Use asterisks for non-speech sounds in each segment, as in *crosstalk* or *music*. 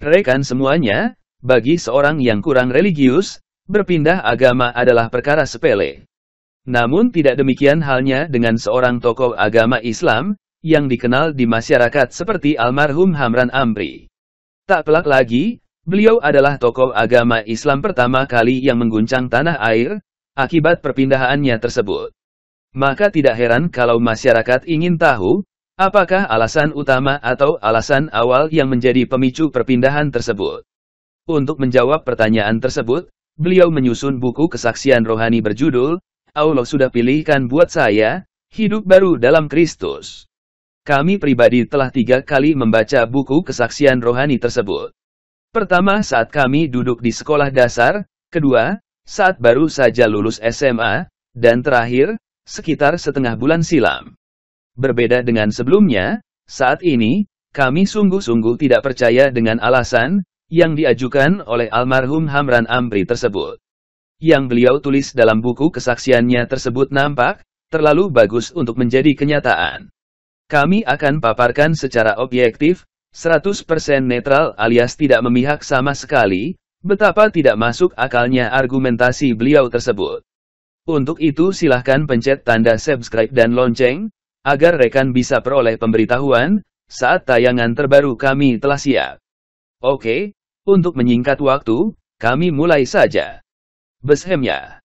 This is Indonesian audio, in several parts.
Rekan semuanya, bagi seorang yang kurang religius, berpindah agama adalah perkara sepele. Namun tidak demikian halnya dengan seorang tokoh agama Islam, yang dikenal di masyarakat seperti almarhum Hamran Amri. Tak pelak lagi, beliau adalah tokoh agama Islam pertama kali yang mengguncang tanah air, akibat perpindahannya tersebut. Maka tidak heran kalau masyarakat ingin tahu, Apakah alasan utama atau alasan awal yang menjadi pemicu perpindahan tersebut? Untuk menjawab pertanyaan tersebut, beliau menyusun buku kesaksian rohani berjudul, Allah sudah pilihkan buat saya, hidup baru dalam Kristus. Kami pribadi telah tiga kali membaca buku kesaksian rohani tersebut. Pertama saat kami duduk di sekolah dasar, kedua, saat baru saja lulus SMA, dan terakhir, sekitar setengah bulan silam. Berbeda dengan sebelumnya, saat ini, kami sungguh-sungguh tidak percaya dengan alasan yang diajukan oleh almarhum Hamran Amri tersebut. Yang beliau tulis dalam buku kesaksiannya tersebut nampak terlalu bagus untuk menjadi kenyataan. Kami akan paparkan secara objektif, 100% netral alias tidak memihak sama sekali, betapa tidak masuk akalnya argumentasi beliau tersebut. Untuk itu silahkan pencet tanda subscribe dan lonceng, agar rekan bisa peroleh pemberitahuan saat tayangan terbaru kami telah siap. Oke, untuk menyingkat waktu, kami mulai saja. Beshemnya.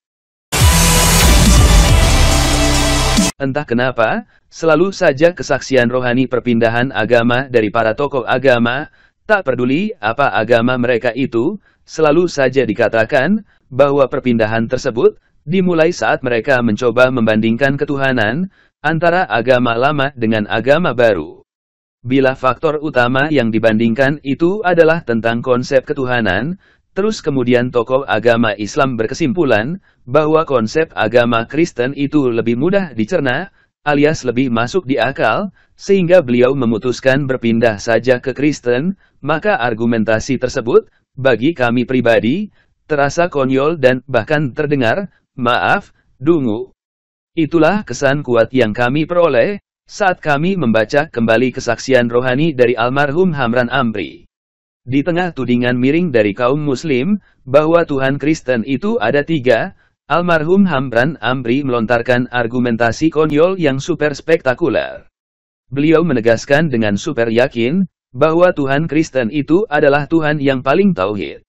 Entah kenapa, selalu saja kesaksian rohani perpindahan agama dari para tokoh agama, tak peduli apa agama mereka itu, selalu saja dikatakan bahwa perpindahan tersebut dimulai saat mereka mencoba membandingkan ketuhanan antara agama lama dengan agama baru. Bila faktor utama yang dibandingkan itu adalah tentang konsep ketuhanan, terus kemudian tokoh agama Islam berkesimpulan bahwa konsep agama Kristen itu lebih mudah dicerna, alias lebih masuk di akal, sehingga beliau memutuskan berpindah saja ke Kristen, maka argumentasi tersebut, bagi kami pribadi, terasa konyol dan bahkan terdengar, maaf, dungu. Itulah kesan kuat yang kami peroleh, saat kami membaca kembali kesaksian rohani dari almarhum Hamran Amri. Di tengah tudingan miring dari kaum muslim, bahwa Tuhan Kristen itu ada tiga, almarhum Hamran Amri melontarkan argumentasi konyol yang super spektakuler. Beliau menegaskan dengan super yakin, bahwa Tuhan Kristen itu adalah Tuhan yang paling tauhid.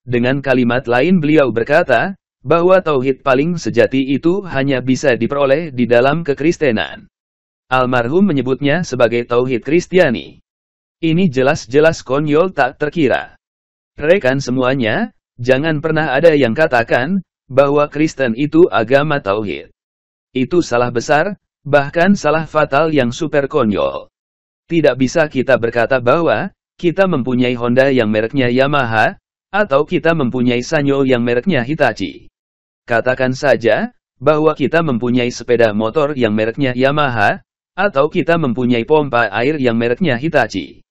Dengan kalimat lain beliau berkata, bahwa tauhid paling sejati itu hanya bisa diperoleh di dalam kekristenan. Almarhum menyebutnya sebagai tauhid Kristiani. Ini jelas-jelas konyol tak terkira. Rekan semuanya, jangan pernah ada yang katakan, bahwa Kristen itu agama tauhid. Itu salah besar, bahkan salah fatal yang super konyol. Tidak bisa kita berkata bahwa, kita mempunyai Honda yang mereknya Yamaha, atau kita mempunyai Sanyo yang mereknya Hitachi. Katakan saja, bahwa kita mempunyai sepeda motor yang mereknya Yamaha, atau kita mempunyai pompa air yang mereknya Hitachi.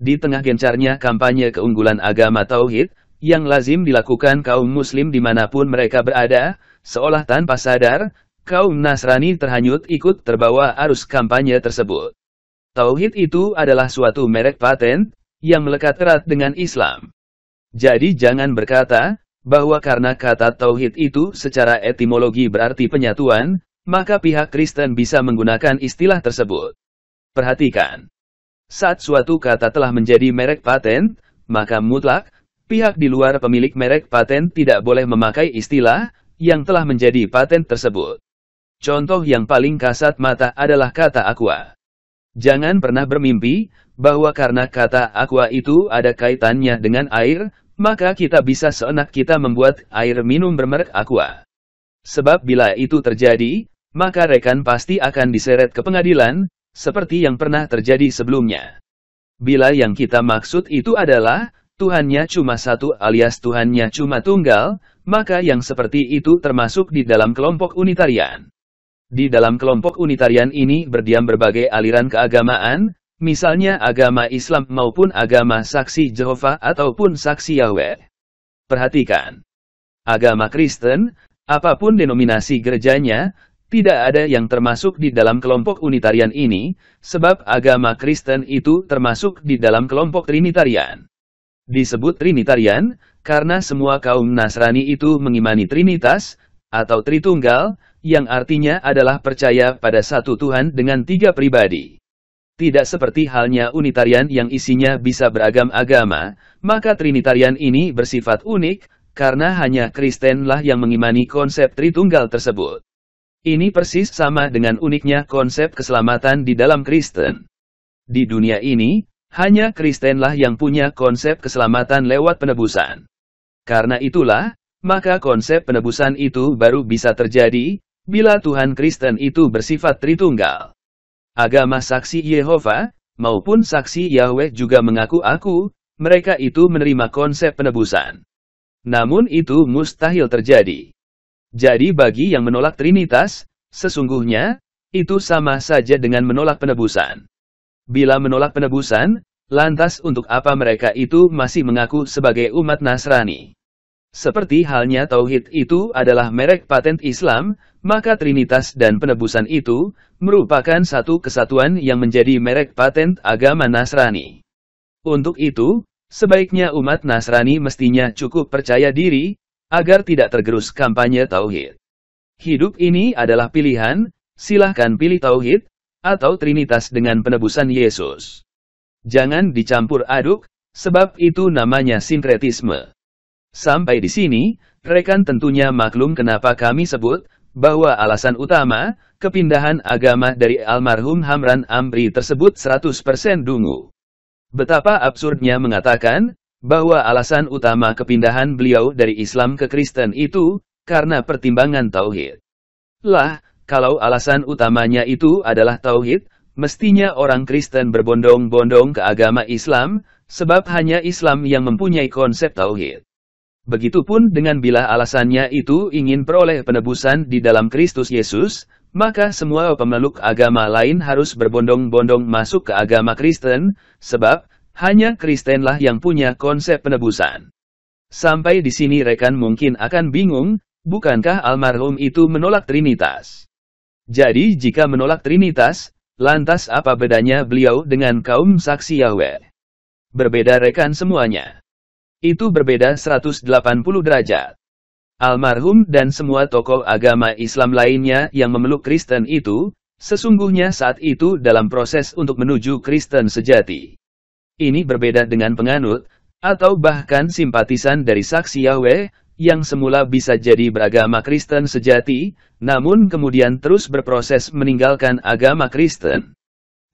Di tengah gencarnya kampanye keunggulan agama Tauhid, yang lazim dilakukan kaum muslim di mana pun mereka berada, seolah tanpa sadar, kaum Nasrani terhanyut ikut terbawa arus kampanye tersebut. Tauhid itu adalah suatu merek paten, yang melekat erat dengan Islam. Jadi jangan berkata, bahwa karena kata tauhid itu secara etimologi berarti penyatuan, maka pihak Kristen bisa menggunakan istilah tersebut. Perhatikan. Saat suatu kata telah menjadi merek paten, maka mutlak, pihak di luar pemilik merek paten tidak boleh memakai istilah yang telah menjadi paten tersebut. Contoh yang paling kasat mata adalah kata aqua. Jangan pernah bermimpi bahwa karena kata aqua itu ada kaitannya dengan air, maka kita bisa seenak kita membuat air minum bermerek Aqua. Sebab bila itu terjadi, maka rekan pasti akan diseret ke pengadilan, seperti yang pernah terjadi sebelumnya. Bila yang kita maksud itu adalah, Tuhannya cuma satu alias Tuhannya cuma tunggal, maka yang seperti itu termasuk di dalam kelompok unitarian. Di dalam kelompok unitarian ini berdiam berbagai aliran keagamaan, misalnya agama Islam maupun agama saksi Jehovah ataupun saksi Yahweh. Perhatikan, agama Kristen, apa pun denominasi gerejanya, tidak ada yang termasuk di dalam kelompok unitarian ini, sebab agama Kristen itu termasuk di dalam kelompok Trinitarian. Disebut Trinitarian, karena semua kaum Nasrani itu mengimani Trinitas, atau Tritunggal, yang artinya adalah percaya pada satu Tuhan dengan tiga pribadi. Tidak seperti halnya Unitarian yang isinya bisa beragam agama, maka Trinitarian ini bersifat unik, karena hanya Kristenlah yang mengimani konsep Tritunggal tersebut. Ini persis sama dengan uniknya konsep keselamatan di dalam Kristen. Di dunia ini, hanya Kristenlah yang punya konsep keselamatan lewat penebusan. Karena itulah, maka konsep penebusan itu baru bisa terjadi, bila Tuhan Kristen itu bersifat Tritunggal. Agama saksi Yehova, maupun saksi Yahweh juga mengaku aku, mereka itu menerima konsep penebusan. Namun itu mustahil terjadi. Jadi bagi yang menolak Trinitas, sesungguhnya, itu sama saja dengan menolak penebusan. Bila menolak penebusan, lantas untuk apa mereka itu masih mengaku sebagai umat Nasrani? Seperti halnya Tauhid itu adalah merek patent Islam, maka Trinitas dan penebusan itu, merupakan satu kesatuan yang menjadi merek patent agama Nasrani. Untuk itu, sebaiknya umat Nasrani mestinya cukup percaya diri, agar tidak tergerus kampanye tauhid. Hidup ini adalah pilihan, silahkan pilih tauhid, atau trinitas dengan penebusan Yesus. Jangan dicampur aduk, sebab itu namanya sinkretisme. Sampai di sini, rekan tentunya maklum kenapa kami sebut, bahwa alasan utama, kepindahan agama dari almarhum Hamran Amri tersebut 100% dungu. Betapa absurdnya mengatakan, bahwa alasan utama kepindahan beliau dari Islam ke Kristen itu, karena pertimbangan tauhid. Lah, kalau alasan utamanya itu adalah tauhid, mestinya orang Kristen berbondong-bondong ke agama Islam, sebab hanya Islam yang mempunyai konsep tauhid. Begitupun dengan bila alasannya itu ingin peroleh penebusan di dalam Kristus Yesus, maka semua pemeluk agama lain harus berbondong-bondong masuk ke agama Kristen, sebab hanya Kristenlah yang punya konsep penebusan. Sampai di sini rekan mungkin akan bingung, bukankah almarhum itu menolak Trinitas? Jadi jika menolak Trinitas, lantas apa bedanya beliau dengan kaum saksi Yahweh? Berbeda rekan semuanya. Itu berbeda 180 derajat. Almarhum dan semua tokoh agama Islam lainnya yang memeluk Kristen itu, sesungguhnya saat itu dalam proses untuk menuju Kristen sejati. Ini berbeda dengan penganut, atau bahkan simpatisan dari saksi Yahweh, yang semula bisa jadi beragama Kristen sejati, namun kemudian terus berproses meninggalkan agama Kristen.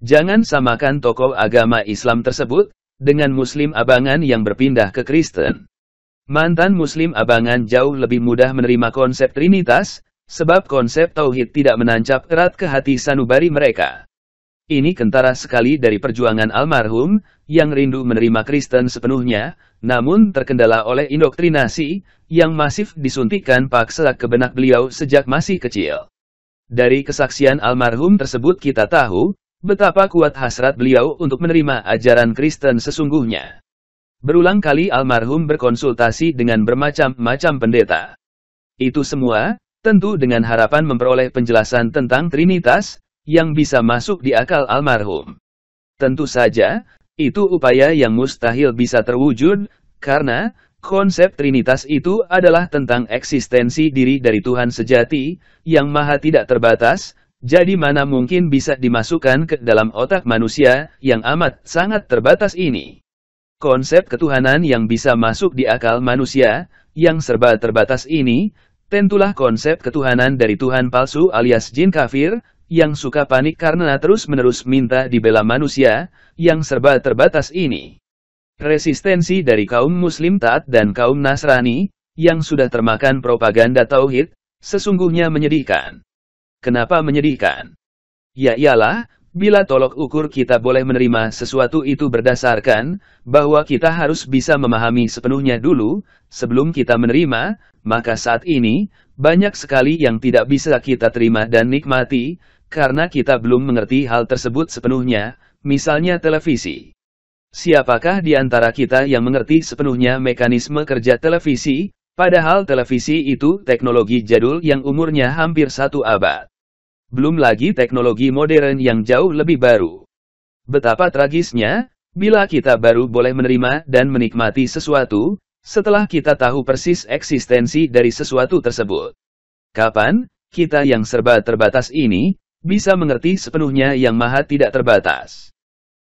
Jangan samakan tokoh agama Islam tersebut, dengan Muslim abangan yang berpindah ke Kristen. Mantan Muslim abangan jauh lebih mudah menerima konsep Trinitas, sebab konsep Tauhid tidak menancap erat ke hati sanubari mereka. Ini kentara sekali dari perjuangan almarhum, yang rindu menerima Kristen sepenuhnya, namun terkendala oleh indoktrinasi, yang masif disuntikan paksa ke benak beliau sejak masih kecil. Dari kesaksian almarhum tersebut kita tahu, betapa kuat hasrat beliau untuk menerima ajaran Kristen sesungguhnya. Berulang kali almarhum berkonsultasi dengan bermacam-macam pendeta. Itu semua, tentu dengan harapan memperoleh penjelasan tentang Trinitas, yang bisa masuk di akal almarhum. Tentu saja, itu upaya yang mustahil bisa terwujud, karena, konsep Trinitas itu adalah tentang eksistensi diri dari Tuhan sejati, yang maha tidak terbatas, jadi mana mungkin bisa dimasukkan ke dalam otak manusia, yang amat sangat terbatas ini. Konsep ketuhanan yang bisa masuk di akal manusia, yang serba terbatas ini, tentulah konsep ketuhanan dari Tuhan palsu alias jin kafir, yang suka panik karena terus-menerus minta dibela manusia, yang serba terbatas ini. Resistensi dari kaum muslim taat dan kaum Nasrani, yang sudah termakan propaganda tauhid, sesungguhnya menyedihkan. Kenapa menyedihkan? Ya iyalah, bila tolok ukur kita boleh menerima sesuatu itu berdasarkan, bahwa kita harus bisa memahami sepenuhnya dulu, sebelum kita menerima, maka saat ini, banyak sekali yang tidak bisa kita terima dan nikmati, karena kita belum mengerti hal tersebut sepenuhnya, misalnya televisi. Siapakah di antara kita yang mengerti sepenuhnya mekanisme kerja televisi, padahal televisi itu teknologi jadul yang umurnya hampir satu abad. Belum lagi teknologi modern yang jauh lebih baru. Betapa tragisnya, Bila kita baru boleh menerima dan menikmati sesuatu, setelah kita tahu persis eksistensi dari sesuatu tersebut. Kapan, kita yang serba terbatas ini, bisa mengerti sepenuhnya yang maha tidak terbatas.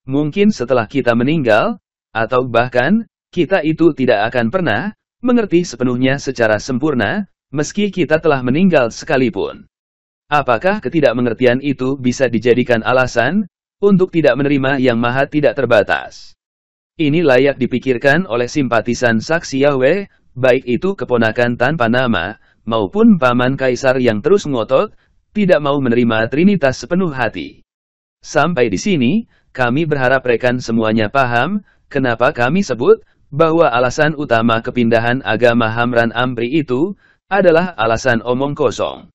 Mungkin setelah kita meninggal, atau bahkan, kita itu tidak akan pernah, mengerti sepenuhnya secara sempurna, meski kita telah meninggal sekalipun. Apakah ketidakmengertian itu bisa dijadikan alasan, untuk tidak menerima yang maha tidak terbatas? Ini layak dipikirkan oleh simpatisan saksi Yahweh, baik itu keponakan tanpa nama, maupun paman kaisar yang terus ngotot, tidak mau menerima Trinitas sepenuh hati. Sampai di sini, kami berharap rekan semuanya paham, kenapa kami sebut, bahwa alasan utama kepindahan agama Hamran Amri itu, adalah alasan omong kosong.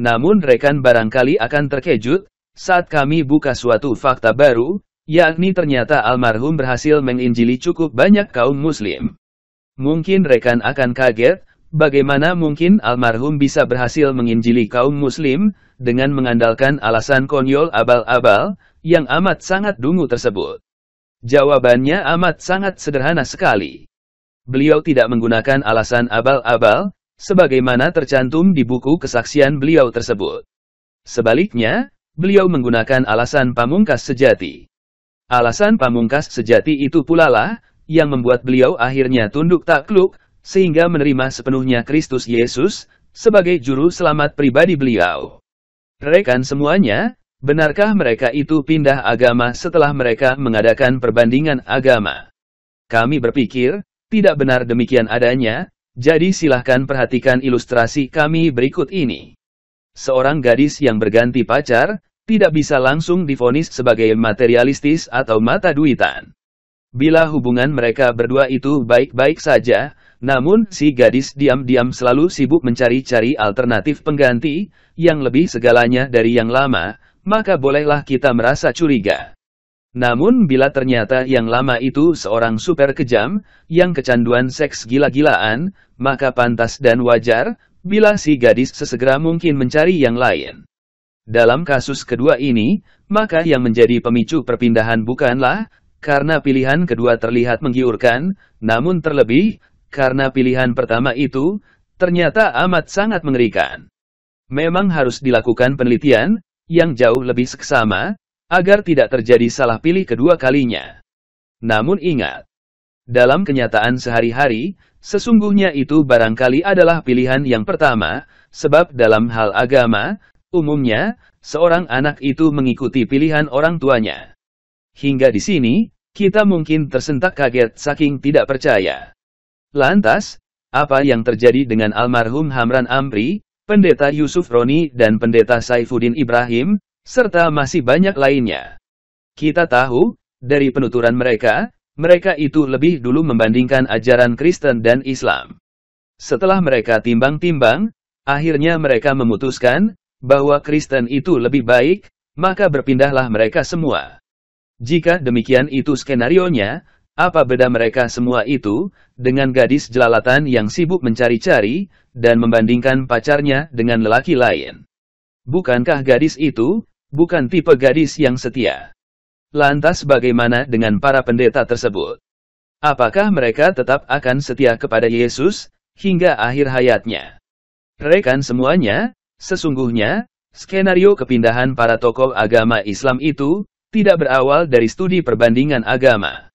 Namun rekan barangkali akan terkejut, saat kami buka suatu fakta baru, yakni ternyata almarhum berhasil menginjili cukup banyak kaum muslim. Mungkin rekan akan kaget, bagaimana mungkin almarhum bisa berhasil menginjili kaum muslim, dengan mengandalkan alasan konyol abal-abal, yang amat sangat dungu tersebut. Jawabannya amat sangat sederhana sekali. Beliau tidak menggunakan alasan abal-abal, sebagaimana tercantum di buku kesaksian beliau tersebut. Sebaliknya, beliau menggunakan alasan pamungkas sejati. Alasan pamungkas sejati itu pula lah, yang membuat beliau akhirnya tunduk takluk, sehingga menerima sepenuhnya Kristus Yesus, sebagai juru selamat pribadi beliau. Rekan semuanya, Benarkah mereka itu pindah agama setelah mereka mengadakan perbandingan agama? Kami berpikir, tidak benar demikian adanya, jadi silahkan perhatikan ilustrasi kami berikut ini. Seorang gadis yang berganti pacar, tidak bisa langsung difonis sebagai materialistis atau mata duitan. Bila hubungan mereka berdua itu baik-baik saja, namun si gadis diam-diam selalu sibuk mencari-cari alternatif pengganti, yang lebih segalanya dari yang lama, maka bolehlah kita merasa curiga. Namun bila ternyata yang lama itu seorang super kejam, yang kecanduan seks gila-gilaan, maka pantas dan wajar, bila si gadis sesegera mungkin mencari yang lain. Dalam kasus kedua ini, maka yang menjadi pemicu perpindahan bukanlah, karena pilihan kedua terlihat menggiurkan, namun terlebih, karena pilihan pertama itu, ternyata amat sangat mengerikan. Memang harus dilakukan penelitian, yang jauh lebih seksama, agar tidak terjadi salah pilih kedua kalinya. Namun ingat, dalam kenyataan sehari-hari, sesungguhnya itu barangkali adalah pilihan yang pertama, sebab dalam hal agama, umumnya, seorang anak itu mengikuti pilihan orang tuanya. Hingga di sini, kita mungkin tersentak kaget saking tidak percaya. Lantas, apa yang terjadi dengan almarhum Hamran Amri, Pendeta Yusuf Roni dan Pendeta Saifuddin Ibrahim, serta masih banyak lainnya. Kita tahu, dari penuturan mereka, mereka itu lebih dulu membandingkan ajaran Kristen dan Islam. Setelah mereka timbang-timbang, akhirnya mereka memutuskan, bahwa Kristen itu lebih baik, maka berpindahlah mereka semua. Jika demikian itu skenarionya, apa beda mereka semua itu, dengan gadis jelalatan yang sibuk mencari-cari, dan membandingkan pacarnya dengan lelaki lain? Bukankah gadis itu, bukan tipe gadis yang setia? Lantas bagaimana dengan para pendeta tersebut? Apakah mereka tetap akan setia kepada Yesus, hingga akhir hayatnya? Rekan semuanya, sesungguhnya, skenario kepindahan para tokoh agama Islam itu, tidak berawal dari studi perbandingan agama.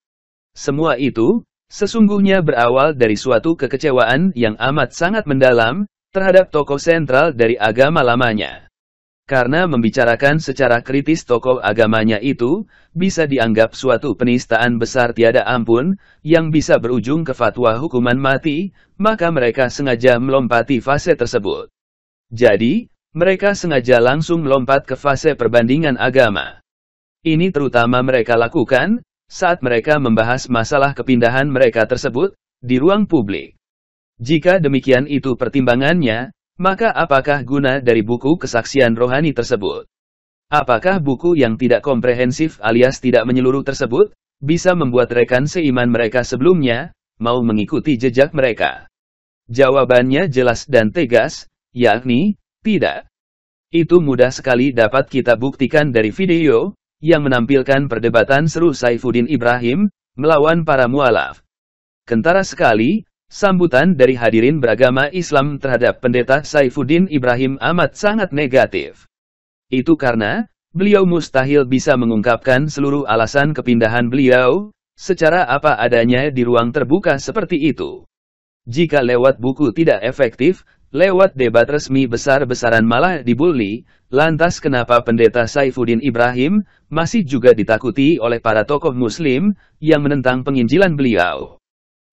Semua itu, sesungguhnya berawal dari suatu kekecewaan yang amat sangat mendalam, terhadap tokoh sentral dari agama lamanya. Karena membicarakan secara kritis tokoh agamanya itu, bisa dianggap suatu penistaan besar tiada ampun, yang bisa berujung ke fatwa hukuman mati, maka mereka sengaja melompati fase tersebut. Jadi, mereka sengaja langsung melompat ke fase perbandingan agama. Ini terutama mereka lakukan, saat mereka membahas masalah kepindahan mereka tersebut, di ruang publik. Jika demikian itu pertimbangannya, maka apakah guna dari buku kesaksian rohani tersebut? Apakah buku yang tidak komprehensif alias tidak menyeluruh tersebut, bisa membuat rekan seiman mereka sebelumnya, mau mengikuti jejak mereka? Jawabannya jelas dan tegas, yakni, tidak. Itu mudah sekali dapat kita buktikan dari video, yang menampilkan perdebatan seru Saifuddin Ibrahim, melawan para mualaf. Kentara sekali, sambutan dari hadirin beragama Islam terhadap pendeta Saifuddin Ibrahim amat sangat negatif. Itu karena, beliau mustahil bisa mengungkapkan seluruh alasan kepindahan beliau, secara apa adanya di ruang terbuka seperti itu. Jika lewat buku tidak efektif, lewat debat resmi besar-besaran malah dibully, lantas kenapa pendeta Saifuddin Ibrahim masih juga ditakuti oleh para tokoh muslim yang menentang penginjilan beliau?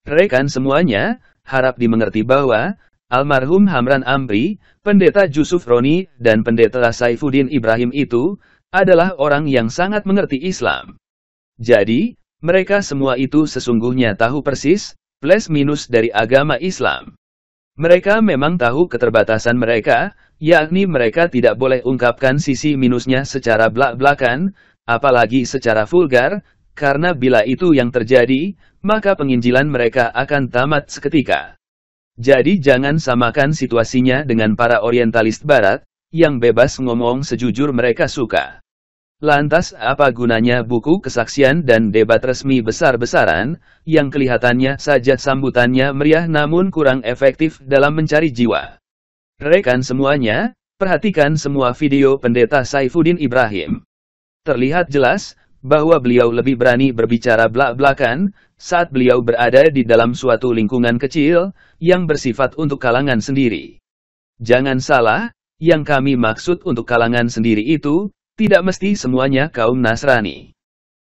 Rekan semuanya, harap dimengerti bahwa almarhum Hamran Amri, pendeta Yusuf Roni, dan pendeta Saifuddin Ibrahim itu adalah orang yang sangat mengerti Islam. Jadi, mereka semua itu sesungguhnya tahu persis plus minus dari agama Islam. Mereka memang tahu keterbatasan mereka, yakni mereka tidak boleh ungkapkan sisi minusnya secara belak-belakan, apalagi secara vulgar, karena bila itu yang terjadi, maka penginjilan mereka akan tamat seketika. Jadi jangan samakan situasinya dengan para orientalis barat, yang bebas ngomong sejujur mereka suka. Lantas apa gunanya buku kesaksian dan debat resmi besar-besaran, yang kelihatannya saja sambutannya meriah namun kurang efektif dalam mencari jiwa? Rekan semuanya, perhatikan semua video pendeta Saifuddin Ibrahim. Terlihat jelas, bahwa beliau lebih berani berbicara belak-belakan, saat beliau berada di dalam suatu lingkungan kecil, yang bersifat untuk kalangan sendiri. Jangan salah, yang kami maksud untuk kalangan sendiri itu, tidak mesti semuanya kaum Nasrani.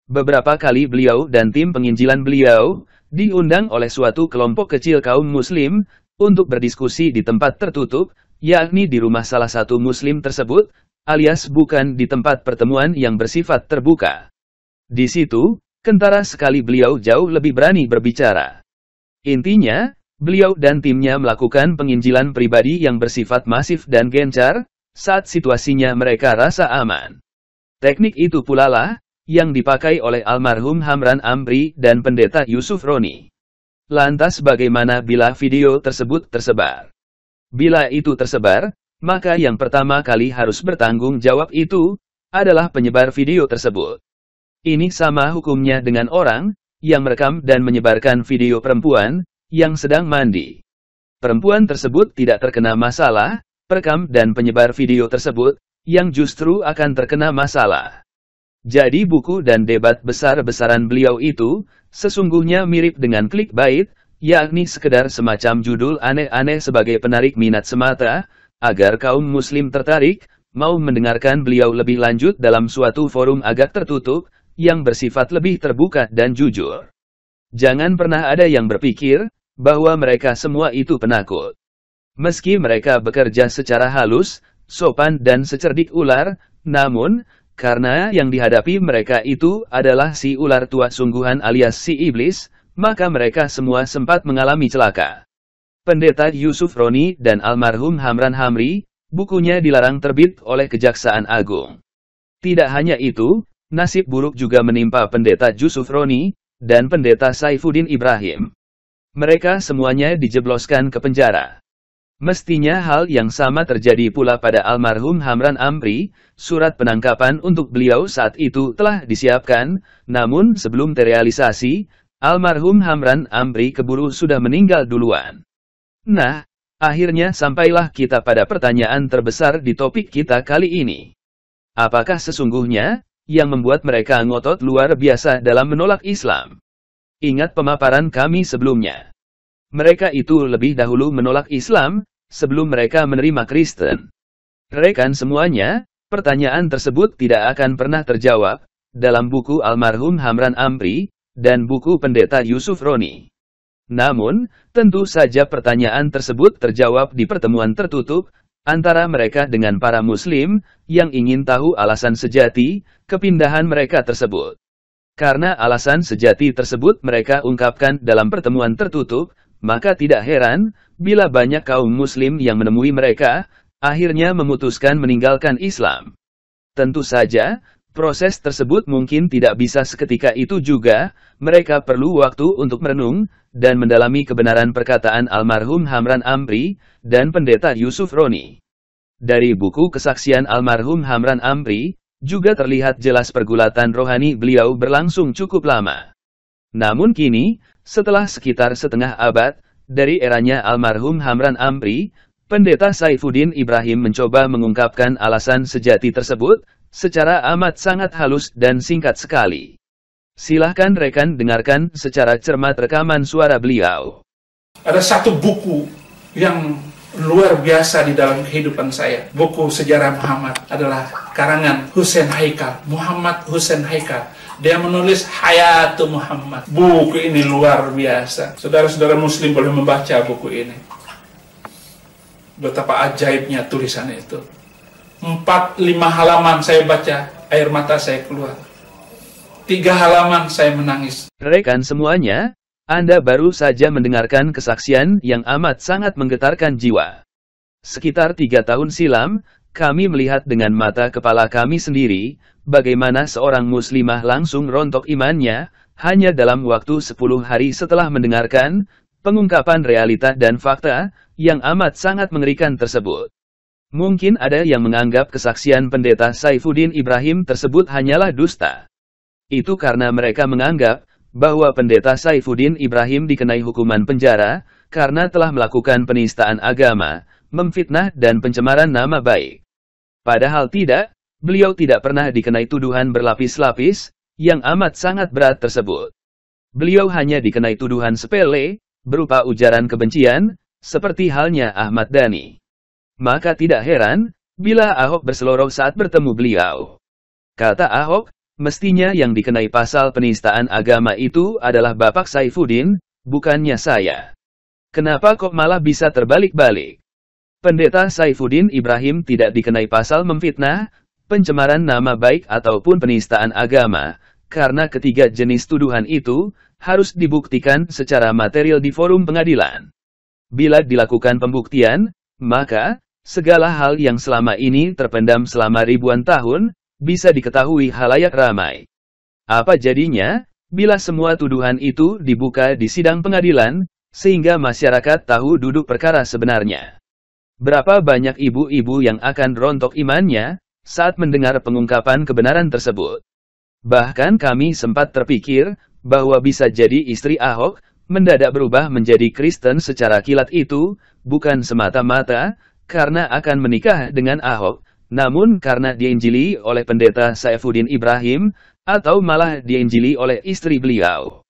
Beberapa kali beliau dan tim penginjilan beliau, diundang oleh suatu kelompok kecil kaum muslim, untuk berdiskusi di tempat tertutup, yakni di rumah salah satu muslim tersebut, alias bukan di tempat pertemuan yang bersifat terbuka. Di situ, kentara sekali beliau jauh lebih berani berbicara. Intinya, beliau dan timnya melakukan penginjilan pribadi yang bersifat masif dan gencar, saat situasinya mereka rasa aman. Teknik itu pula lah, yang dipakai oleh almarhum Hamran Amri dan pendeta Yusuf Roni. Lantas bagaimana bila video tersebut tersebar? Bila itu tersebar, maka yang pertama kali harus bertanggung jawab itu, adalah penyebar video tersebut. Ini sama hukumnya dengan orang, yang merekam dan menyebarkan video perempuan, yang sedang mandi. Perempuan tersebut tidak terkena masalah, perekam dan penyebar video tersebut, yang justru akan terkena masalah. Jadi buku dan debat besar-besaran beliau itu, sesungguhnya mirip dengan clickbait, yakni sekedar semacam judul aneh-aneh sebagai penarik minat semata, agar kaum muslim tertarik, mau mendengarkan beliau lebih lanjut dalam suatu forum agak tertutup, yang bersifat lebih terbuka dan jujur. Jangan pernah ada yang berpikir, bahwa mereka semua itu penakut. Meski mereka bekerja secara halus, sopan dan secerdik ular, namun, karena yang dihadapi mereka itu adalah si ular tua sungguhan alias si iblis, maka mereka semua sempat mengalami celaka. Pendeta Yusuf Roni dan almarhum Hamran Hamri, bukunya dilarang terbit oleh Kejaksaan Agung. Tidak hanya itu, nasib buruk juga menimpa pendeta Yusuf Roni, dan pendeta Saifuddin Ibrahim. Mereka semuanya dijebloskan ke penjara. Mestinya hal yang sama terjadi pula pada almarhum Hamran Amri, surat penangkapan untuk beliau saat itu telah disiapkan, namun sebelum terrealisasi, almarhum Hamran Amri keburu sudah meninggal duluan. Nah, akhirnya sampailah kita pada pertanyaan terbesar di topik kita kali ini. Apakah sesungguhnya, yang membuat mereka ngotot luar biasa dalam menolak Islam? Ingat pemaparan kami sebelumnya. Mereka itu lebih dahulu menolak Islam, sebelum mereka menerima Kristen. Rekan semuanya, pertanyaan tersebut tidak akan pernah terjawab, dalam buku almarhum Hamran Amri, dan buku pendeta Yusuf Roni. Namun, tentu saja pertanyaan tersebut terjawab di pertemuan tertutup, antara mereka dengan para muslim, yang ingin tahu alasan sejati, kepindahan mereka tersebut. Karena alasan sejati tersebut mereka ungkapkan dalam pertemuan tertutup, maka tidak heran, bila banyak kaum muslim yang menemui mereka, akhirnya memutuskan meninggalkan Islam. Tentu saja, proses tersebut mungkin tidak bisa seketika itu juga, mereka perlu waktu untuk merenung, dan mendalami kebenaran perkataan almarhum Hamran Amri, dan pendeta Yusuf Roni. Dari buku kesaksian almarhum Hamran Amri, juga terlihat jelas pergulatan rohani beliau berlangsung cukup lama. Namun kini, setelah sekitar setengah abad, dari eranya almarhum Hamran Amri, Pendeta Saifuddin Ibrahim mencoba mengungkapkan alasan sejati tersebut, secara amat sangat halus dan singkat sekali. Silahkan rekan dengarkan secara cermat rekaman suara beliau. Ada satu buku yang luar biasa di dalam kehidupan saya. Buku Sejarah Muhammad adalah karangan Hussein Haikal, Muhammad Hussein Haikal. Dia menulis Hayatu Muhammad. Buku ini luar biasa. Saudara-saudara muslim boleh membaca buku ini. Betapa ajaibnya tulisan itu. Empat, lima halaman saya baca, air mata saya keluar. Tiga halaman saya menangis. Rekan semuanya, anda baru saja mendengarkan kesaksian yang amat sangat menggetarkan jiwa. Sekitar tiga tahun silam, kami melihat dengan mata kepala kami sendiri, bagaimana seorang muslimah langsung rontok imannya, hanya dalam waktu sepuluh hari setelah mendengarkan, pengungkapan realita dan fakta, yang amat sangat mengerikan tersebut. Mungkin ada yang menganggap kesaksian pendeta Saifuddin Ibrahim tersebut hanyalah dusta. Itu karena mereka menganggap, bahwa pendeta Saifuddin Ibrahim dikenai hukuman penjara, karena telah melakukan penistaan agama, memfitnah dan pencemaran nama baik. Padahal tidak, beliau tidak pernah dikenai tuduhan berlapis-lapis, yang amat sangat berat tersebut. Beliau hanya dikenai tuduhan sepele, berupa ujaran kebencian, seperti halnya Ahmad Dhani. Maka tidak heran, bila Ahok berseloroh saat bertemu beliau. Kata Ahok, Mestinya yang dikenai pasal penistaan agama itu adalah Bapak Saifuddin, bukannya saya. Kenapa kok malah bisa terbalik-balik? Pendeta Saifuddin Ibrahim tidak dikenai pasal memfitnah, pencemaran nama baik ataupun penistaan agama, karena ketiga jenis tuduhan itu, harus dibuktikan secara material di forum pengadilan. Bila dilakukan pembuktian, maka, segala hal yang selama ini terpendam selama ribuan tahun, bisa diketahui halayak ramai. Apa jadinya, bila semua tuduhan itu dibuka di sidang pengadilan, sehingga masyarakat tahu duduk perkara sebenarnya. Berapa banyak ibu-ibu yang akan rontok imannya, saat mendengar pengungkapan kebenaran tersebut. Bahkan kami sempat terpikir, bahwa bisa jadi istri Ahok, mendadak berubah menjadi Kristen secara kilat itu, bukan semata-mata, karena akan menikah dengan Ahok, namun karena diinjili oleh pendeta Saifuddin Ibrahim, atau malah diinjili oleh istri beliau.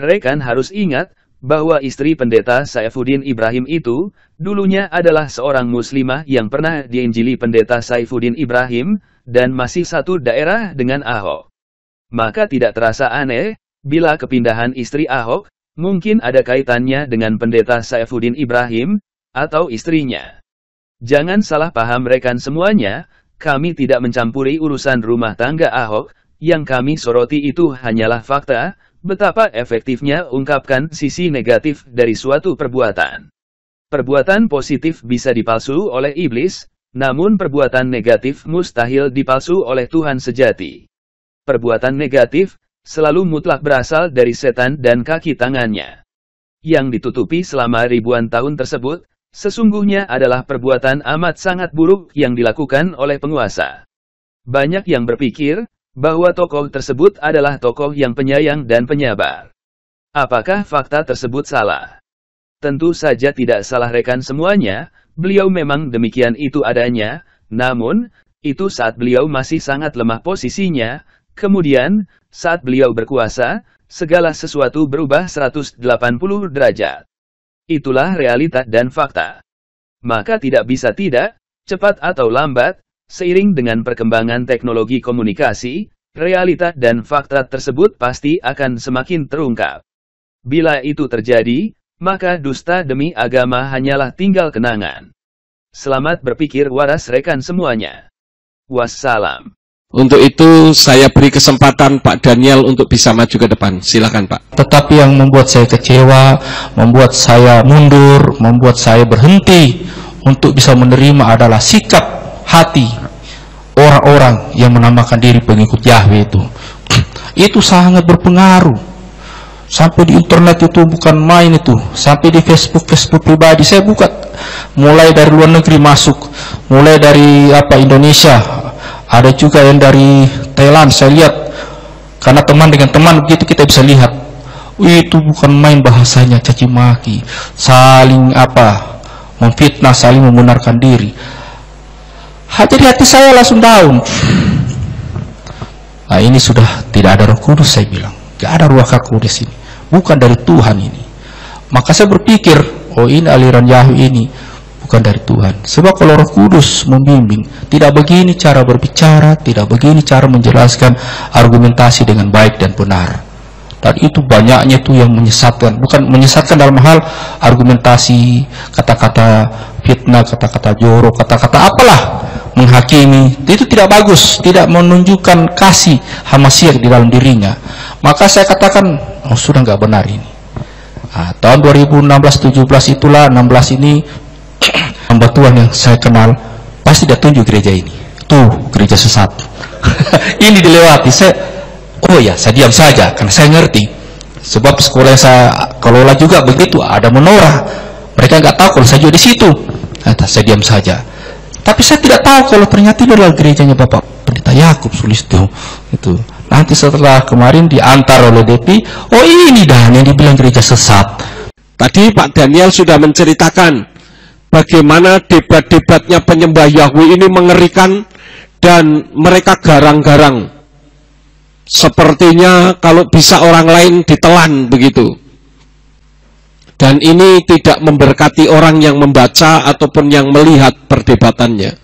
Rekan harus ingat, bahwa istri pendeta Saifuddin Ibrahim itu, dulunya adalah seorang muslimah yang pernah diinjili pendeta Saifuddin Ibrahim, dan masih satu daerah dengan Ahok. Maka tidak terasa aneh, bila kepindahan istri Ahok, mungkin ada kaitannya dengan pendeta Saifuddin Ibrahim, atau istrinya. Jangan salah paham rekan semuanya, kami tidak mencampuri urusan rumah tangga Ahok, yang kami soroti itu hanyalah fakta, betapa efektifnya ungkapkan sisi negatif dari suatu perbuatan. Perbuatan positif bisa dipalsu oleh iblis, namun perbuatan negatif mustahil dipalsu oleh Tuhan sejati. Perbuatan negatif, selalu mutlak berasal dari setan dan kaki tangannya. Yang ditutupi selama ribuan tahun tersebut, Sesungguhnya adalah perbuatan amat sangat buruk yang dilakukan oleh penguasa. Banyak yang berpikir, bahwa tokoh tersebut adalah tokoh yang penyayang dan penyabar. Apakah fakta tersebut salah? Tentu saja tidak salah rekan semuanya, beliau memang demikian itu adanya, namun, itu saat beliau masih sangat lemah posisinya, kemudian, saat beliau berkuasa, segala sesuatu berubah 180 derajat. Itulah realita dan fakta. Maka tidak bisa tidak, cepat atau lambat, seiring dengan perkembangan teknologi komunikasi, realita dan fakta tersebut pasti akan semakin terungkap. Bila itu terjadi, maka dusta demi agama hanyalah tinggal kenangan. Selamat berpikir waras rekan semuanya. Wassalam. Untuk itu saya beri kesempatan Pak Daniel untuk bisa maju ke depan. Silakan Pak. Tetapi yang membuat saya kecewa, membuat saya mundur, membuat saya berhenti untuk bisa menerima adalah sikap hati orang-orang yang menamakan diri pengikut Yahweh itu. *clears throat* Itu sangat berpengaruh. Sampai di internet itu bukan main itu. Sampai di Facebook, Facebook pribadi. Saya buka mulai dari luar negeri masuk, mulai dari apa Indonesia, ada juga yang dari Thailand saya lihat. Karena teman dengan teman begitu kita bisa lihat. Itu bukan main bahasanya caci maki. Saling apa memfitnah saling membenarkan diri jadi hati saya langsung down nah ini sudah tidak ada roh kudus saya bilang. Tidak ada ruah kudus ini. Bukan dari Tuhan ini. Maka saya berpikir oh ini aliran Yahweh ini bukan dari Tuhan. Sebab kalau Roh Kudus membimbing, tidak begini cara berbicara, tidak begini cara menjelaskan argumentasi dengan baik dan benar. Dan itu banyaknya itu yang menyesatkan, bukan menyesatkan dalam hal argumentasi, kata-kata fitnah, kata-kata jorok, kata-kata apalah menghakimi. Itu tidak bagus, tidak menunjukkan kasih hamasiah di dalam dirinya. Maka saya katakan, oh sudah nggak benar ini. Nah, tahun 2016-17 itulah 16 ini *clears throat* hamba Tuhan yang saya kenal pasti dia tunjuk gereja ini. Tuh gereja sesat. *laughs* Ini dilewati. Saya oh ya saya diam saja karena saya ngerti. Sebab sekolah yang saya kelola juga begitu ada menorah. Mereka nggak tahu kalau saya juga di situ. Nah, saya diam saja tapi saya tidak tahu kalau ternyata itu adalah gerejanya Bapak Pendeta Yakub Sulistyo itu nanti setelah kemarin diantar oleh Depi oh ini dah yang dibilang gereja sesat tadi Pak Daniel sudah menceritakan bagaimana debat-debatnya penyembah Yahweh ini mengerikan dan mereka garang-garang. Sepertinya kalau bisa orang lain ditelan begitu. Dan ini tidak memberkati orang yang membaca ataupun yang melihat perdebatannya.